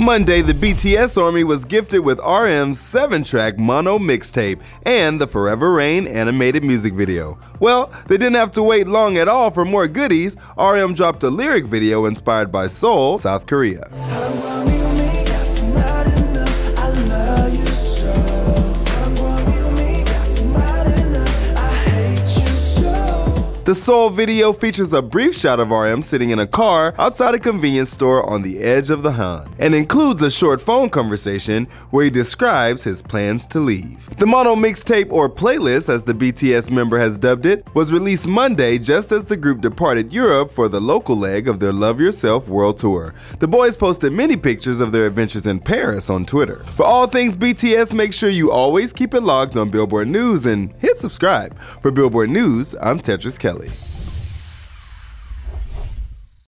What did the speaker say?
Monday, the BTS Army was gifted with RM's 7-track mono mixtape and the Forever Rain animated music video. Well, they didn't have to wait long at all for more goodies. RM dropped a lyric video inspired by Seoul, South Korea. The Seoul video features a brief shot of RM sitting in a car outside a convenience store on the edge of the Han, and includes a short phone conversation where he describes his plans to leave. The mono mixtape or playlist, as the BTS member has dubbed it, was released Monday just as the group departed Europe for the local leg of their Love Yourself World Tour. The boys posted many pictures of their adventures in Paris on Twitter. For all things BTS, make sure you always keep it logged on Billboard News and hit subscribe. For Billboard News, I'm Tetris Kelly.